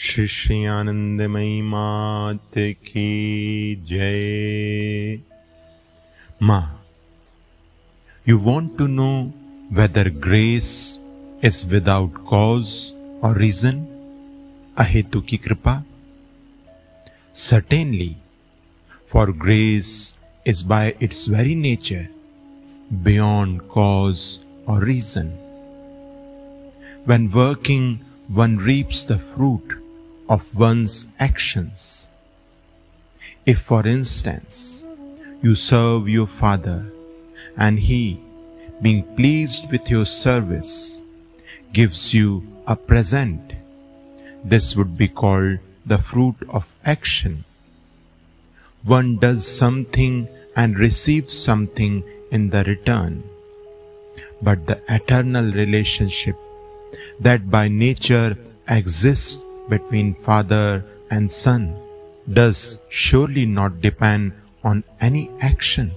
श्री श्री आनंदमयी मात की जय। माँ you want to know whether grace is without cause और रीजन अहेतु की कृपा। Certainly for grace is by its very nature beyond cause और reason when working one reaps the fruit of one's actions. If, for instance, you serve your Father, and He, being pleased with your service, gives you a present, this would be called the fruit of action. One does something and receives something in the return. But the eternal relationship that by nature exists between Father and Son does surely not depend on any action.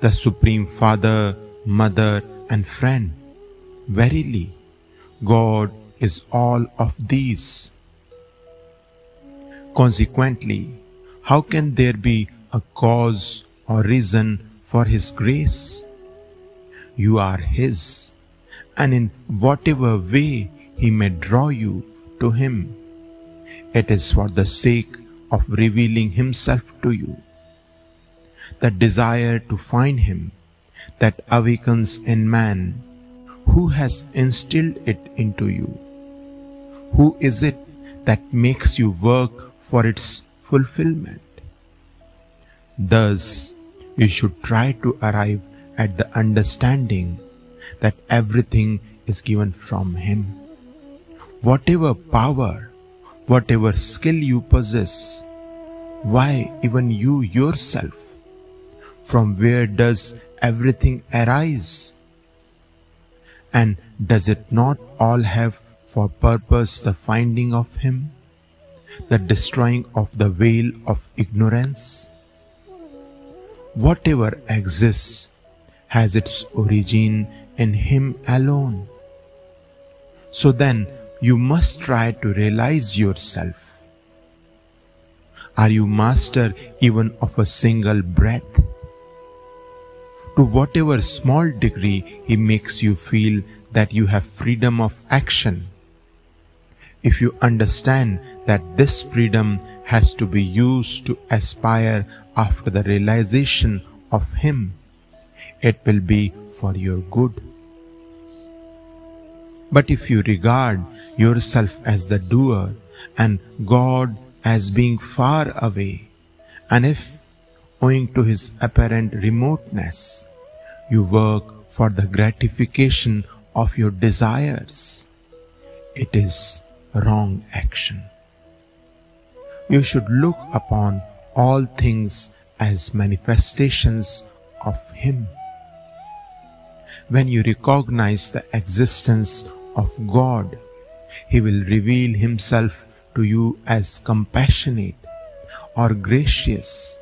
The Supreme Father, Mother, and Friend, verily, God is all of these. Consequently, how can there be a cause or reason for His grace? You are His, and in whatever way He may draw you to Him, it is for the sake of revealing Himself to you. The desire to find Him that awakens in man who has instilled it into you. Who is it that makes you work for its fulfillment? Thus, you should try to arrive at the understanding that everything is given from Him. Whatever power, whatever skill you possess, why even you yourself? From where does everything arise? And does it not all have for purpose the finding of Him, the destroying of the veil of ignorance? Whatever exists has its origin in Him alone. So then, you must try to realize yourself. Are you master even of a single breath? To whatever small degree he makes you feel that you have freedom of action. If you understand that this freedom has to be used to aspire after the realization of Him, it will be for your good. But if you regard yourself as the doer and God as being far away, and if, owing to his apparent remoteness, you work for the gratification of your desires, it is wrong action. You should look upon all things as manifestations of Him. When you recognize the existence of God, He will reveal Himself to you as compassionate or gracious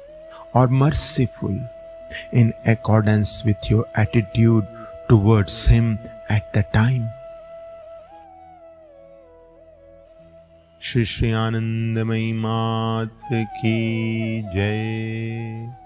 or merciful in accordance with your attitude towards Him at the time. Shri Shri Anandamayi मात की जय